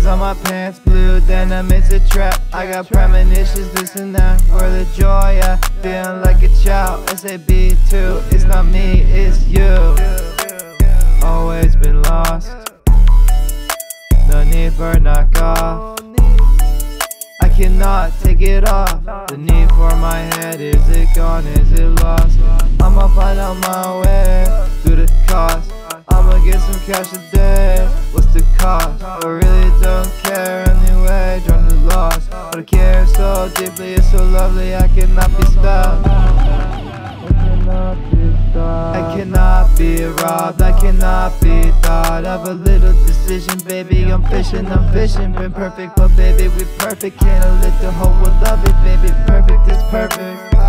Tears on my pants, blue denim, it's a trap. I got premonitions, this and that. Where the joy at? Feeling like a child. SAB2, it's not me, it's you. Always been lost. No need for knockoff. I cannot take it off. The need for my head, is it gone, is it lost? I'ma find out my way through the cost. I'ma get some cash today. So deeply. It's so lovely. I cannot be stopped. I cannot be robbed. I cannot be thought of a little decision, baby. I'm fishing, I'm fishing. Been perfect, but baby, we perfect. Can't let the whole world love it, baby. Perfect is perfect.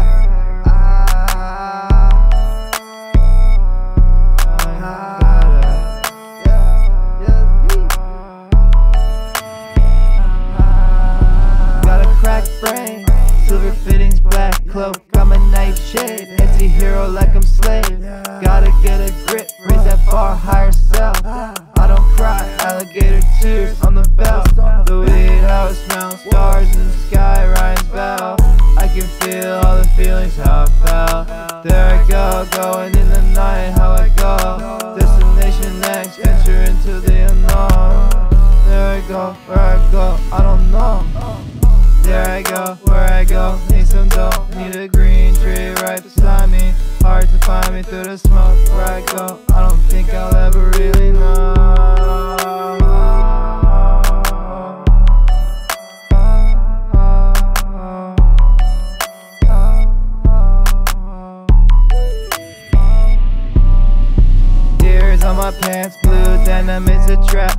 Cloak, I'm a nightshade Anti-hero like I'm slave. Gotta get a grip, raise that far higher self I don't cry, alligator tears on the belt The weed, how it smells, stars in the sky, Ryan's bell I can feel all the feelings, how I felt There I go, going in the night, how I go. Destination next, enter into the unknown. There I go, where I go, I don't right beside me Hard to find me through the smoke Where I go, I don't think I'll ever really know. On my pants, blue denim, it's a trap.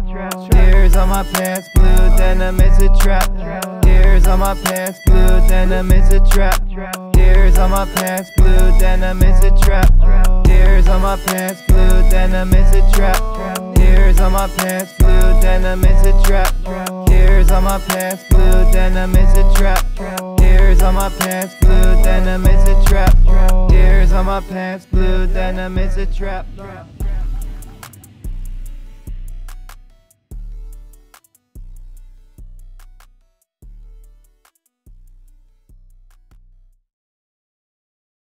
Tears on my pants, blue denim, it's a trap. Tears on my pants, blue denim is a trap. Tears on my pants, blue denim is a trap. Tears on my pants, blue denim is a trap. Tears on my pants, blue denim is a trap. Tears on my pants, blue denim is a trap. Tears on my pants, blue denim is a trap. Tears on my pants, blue denim is a trap.